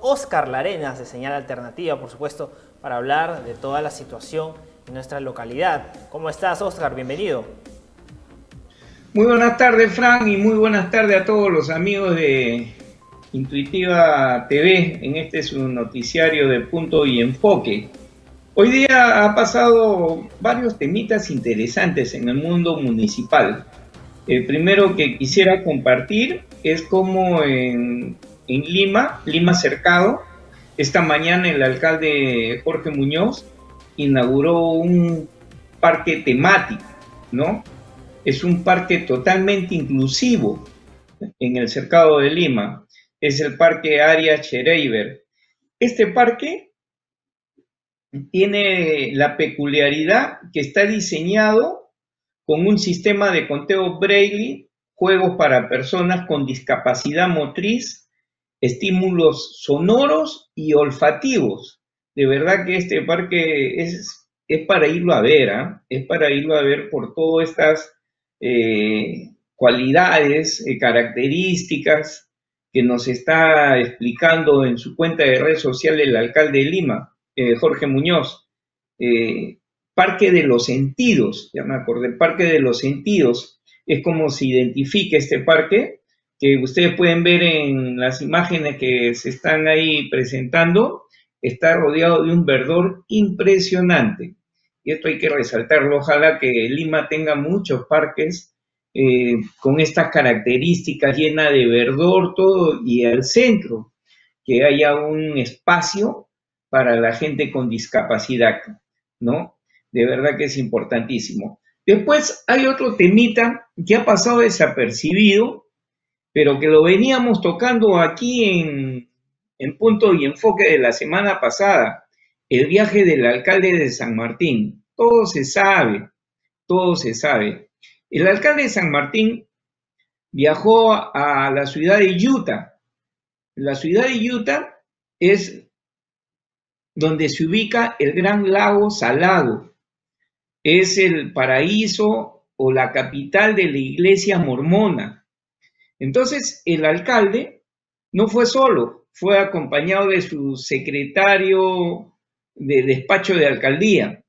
Oscar Larenas de Señal Alternativa, por supuesto, para hablar de toda la situación en nuestra localidad. ¿Cómo estás, Oscar? Bienvenido. Muy buenas tardes, Fran, y muy buenas tardes a todos los amigos de Intuitiva TV en este su noticiario de punto y enfoque. Hoy día ha pasado varios temitas interesantes en el mundo municipal. El primero que quisiera compartir es como en, Lima, Lima Cercado, esta mañana el alcalde Jorge Muñoz inauguró un parque temático, ¿no? Es un parque totalmente inclusivo en el cercado de Lima. Es el parque Arias Chereiber. Este parque tiene la peculiaridad que está diseñado con un sistema de conteo Braille, juegos para personas con discapacidad motriz, estímulos sonoros y olfativos. De verdad que este parque es, es para irlo a ver, ¿ah? es para irlo a ver por todas estas eh, cualidades, eh, características que nos está explicando en su cuenta de red social el alcalde de Lima. Eh, Jorge Muñoz, Parque de los Sentidos, ya me acordé, Parque de los Sentidos, es como se identifica este parque, que ustedes pueden ver en las imágenes que se están ahí presentando, está rodeado de un verdor impresionante. Y esto hay que resaltarlo, ojalá que Lima tenga muchos parques eh, con estas características llena de verdor, todo, y al centro, que haya un espacio para la gente con discapacidad, ¿no? De verdad que es importantísimo. Después hay otro temita que ha pasado desapercibido, pero que lo veníamos tocando aquí en, en punto y enfoque de la semana pasada, el viaje del alcalde de San Martín. Todo se sabe, todo se sabe. El alcalde de San Martín viajó a la ciudad de Utah. La ciudad de Utah es donde se ubica el gran lago Salado. Es el paraíso o la capital de la iglesia mormona. Entonces, el alcalde no fue solo, fue acompañado de su secretario de despacho de alcaldía.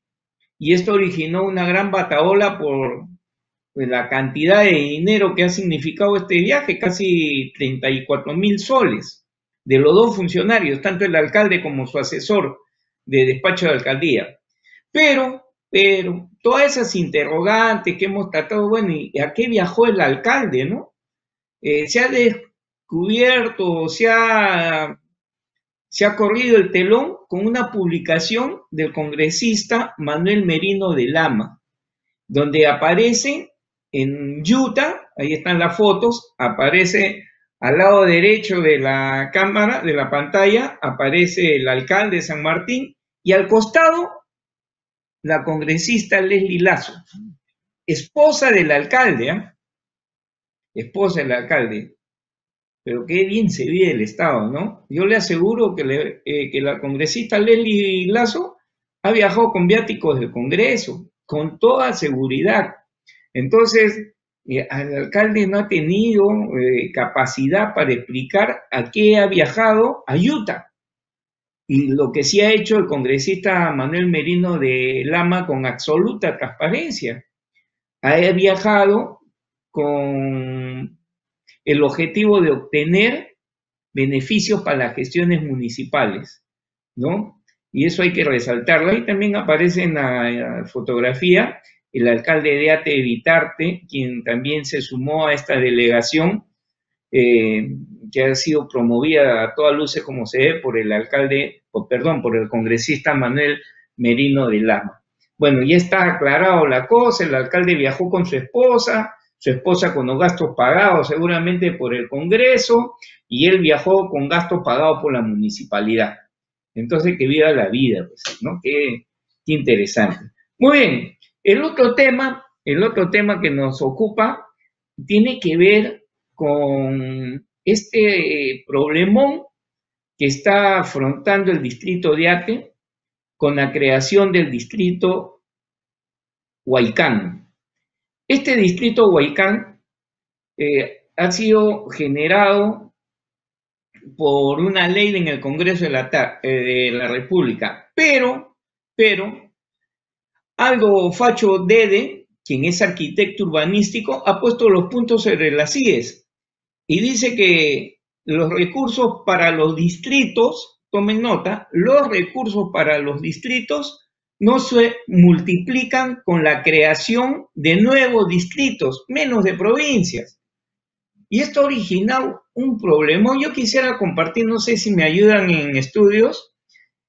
Y esto originó una gran bataola por pues, la cantidad de dinero que ha significado este viaje, casi 34 mil soles de los dos funcionarios, tanto el alcalde como su asesor de despacho de alcaldía. Pero, pero, todas esas interrogantes que hemos tratado, bueno, ¿y a qué viajó el alcalde, no? Eh, se ha descubierto, se ha, se ha corrido el telón con una publicación del congresista Manuel Merino de Lama, donde aparece en Utah, ahí están las fotos, aparece al lado derecho de la cámara, de la pantalla, aparece el alcalde de San Martín y al costado la congresista Leslie Lazo, esposa del alcalde, ¿eh? Esposa del alcalde. Pero qué bien se vive el Estado, ¿no? Yo le aseguro que, eh, la congresista Leslie Lazo ha viajado con viáticos del Congreso, con toda seguridad. Entonces, el eh, alcalde no ha tenido eh, capacidad para explicar a qué ha viajado a Utah. Y lo que sí ha hecho el congresista Manuel Merino de Lama con absoluta transparencia. Ha viajado con el objetivo de obtener beneficios para las gestiones municipales, ¿no? Y eso hay que resaltarlo. Ahí también aparece en la fotografía el alcalde de Ate Evitarte, quien también se sumó a esta delegación, eh, que ha sido promovida a todas luces, como se ve, por el alcalde, o perdón, por el congresista Manuel Merino de Lama. Bueno, ya está aclarado la cosa, el alcalde viajó con su esposa, su esposa con los gastos pagados seguramente por el Congreso, y él viajó con gastos pagados por la municipalidad. Entonces, que viva la vida, pues, ¿no? Qué, qué interesante. Muy bien, el otro tema, el otro tema que nos ocupa tiene que ver con este problemón que está afrontando el distrito de Ate con la creación del distrito Huaycán. Este distrito Huaycán eh, ha sido generado por una ley en el Congreso de la, eh, de la República. Pero, pero, algo Facho Dede, quien es arquitecto urbanístico, ha puesto los puntos sobre las IES y dice que los recursos para los distritos, tomen nota, los recursos para los distritos no se multiplican con la creación de nuevos distritos, menos de provincias. Y esto ha originado un problema. Yo quisiera compartir, no sé si me ayudan en estudios,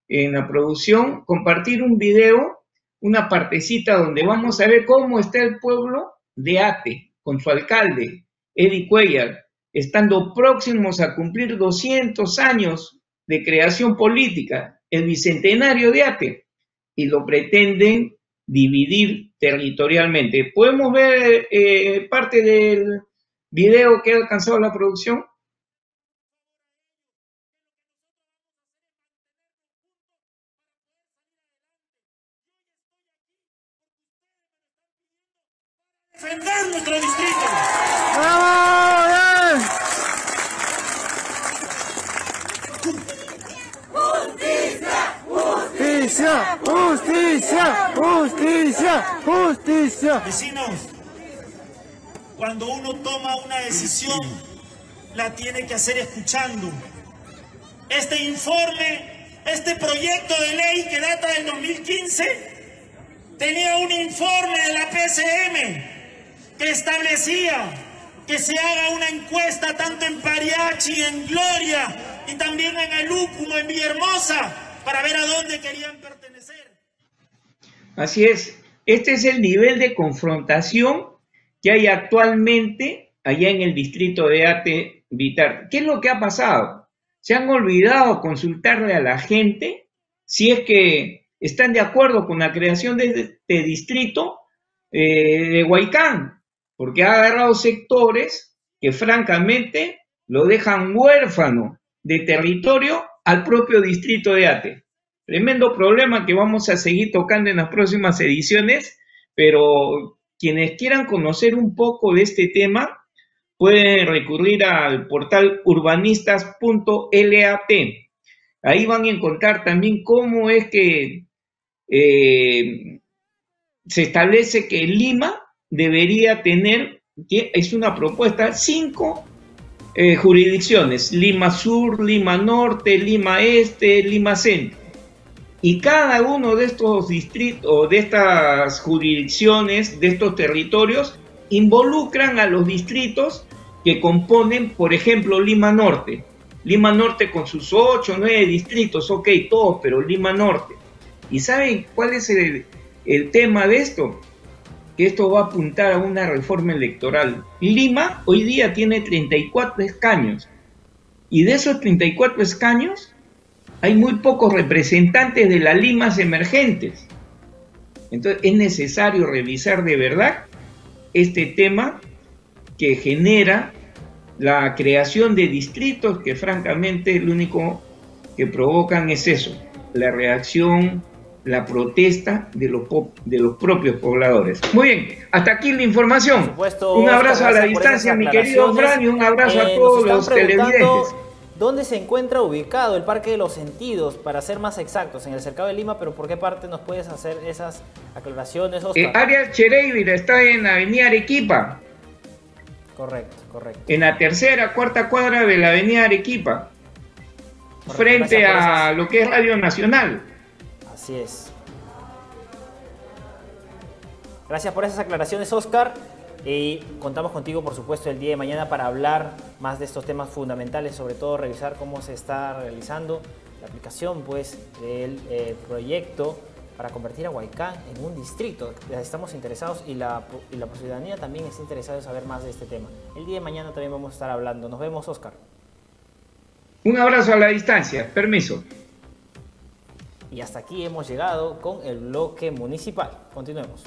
en la producción, compartir un video, una partecita donde vamos a ver cómo está el pueblo de Ate, con su alcalde, Eddie Cuellar, estando próximos a cumplir 200 años de creación política, el bicentenario de Ate y lo pretenden dividir territorialmente. ¿Podemos ver eh, parte del video que ha alcanzado la producción? defender nuestro distrito. Justicia, justicia, justicia, justicia. Vecinos, cuando uno toma una decisión, la tiene que hacer escuchando. Este informe, este proyecto de ley que data del 2015, tenía un informe de la PCM que establecía que se haga una encuesta tanto en Pariachi, en Gloria y también en el Úculo, en Villahermosa, para ver a dónde querían pertenecer. Así es, este es el nivel de confrontación que hay actualmente allá en el distrito de Ate Vitar. ¿Qué es lo que ha pasado? Se han olvidado consultarle a la gente si es que están de acuerdo con la creación de este distrito eh, de Huaycán, porque ha agarrado sectores que francamente lo dejan huérfano de territorio al propio distrito de Ate. Tremendo problema que vamos a seguir tocando en las próximas ediciones, pero quienes quieran conocer un poco de este tema pueden recurrir al portal urbanistas.lat. Ahí van a encontrar también cómo es que eh, se establece que Lima debería tener, es una propuesta, cinco eh, jurisdicciones, Lima Sur, Lima Norte, Lima Este, Lima Centro. Y cada uno de estos distritos, de estas jurisdicciones, de estos territorios, involucran a los distritos que componen, por ejemplo, Lima Norte. Lima Norte con sus ocho, nueve distritos, ok, todos, pero Lima Norte. ¿Y saben cuál es el, el tema de esto? que esto va a apuntar a una reforma electoral. Lima hoy día tiene 34 escaños y de esos 34 escaños hay muy pocos representantes de las Limas emergentes. Entonces es necesario revisar de verdad este tema que genera la creación de distritos que francamente lo único que provocan es eso, la reacción la protesta de los, de los propios pobladores. Muy bien, hasta aquí la información. un abrazo a la distancia, mi querido Fran, y un abrazo a eh, todos los televidentes. ¿Dónde se encuentra ubicado el Parque de los Sentidos, para ser más exactos, en el cercado de Lima, pero por qué parte nos puedes hacer esas aclaraciones, Oscar? Eh, área Chereivira está en la avenida Arequipa. Correcto, correcto. En la tercera, cuarta cuadra de la avenida Arequipa, frente a lo que es Radio Nacional. Así es. Gracias por esas aclaraciones, Oscar. Y contamos contigo, por supuesto, el día de mañana para hablar más de estos temas fundamentales, sobre todo revisar cómo se está realizando la aplicación pues, del eh, proyecto para convertir a Huaycán en un distrito. Estamos interesados y la, y la ciudadanía también está interesada en saber más de este tema. El día de mañana también vamos a estar hablando. Nos vemos, Oscar. Un abrazo a la distancia. Permiso. Y hasta aquí hemos llegado con el bloque municipal. Continuemos.